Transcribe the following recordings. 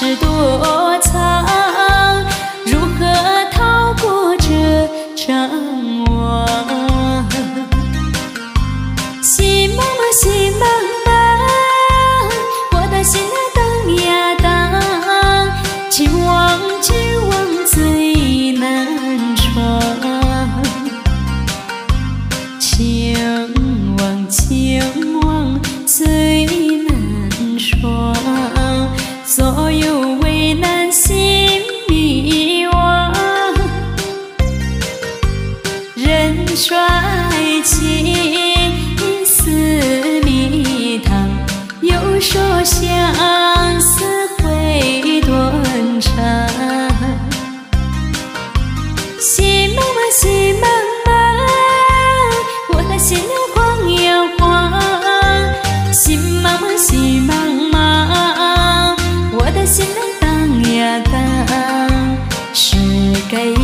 是多。给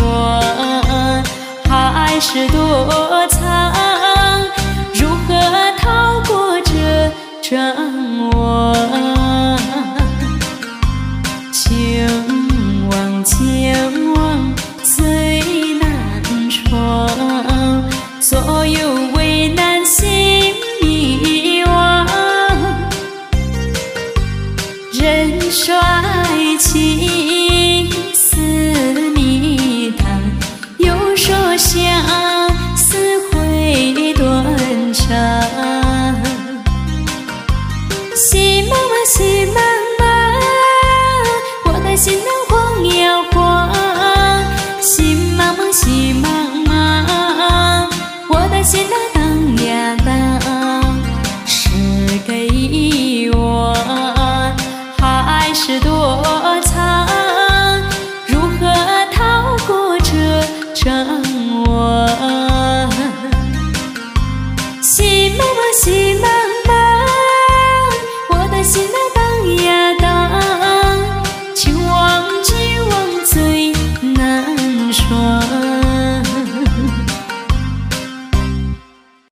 我还是躲藏？如何逃过这转？tchau.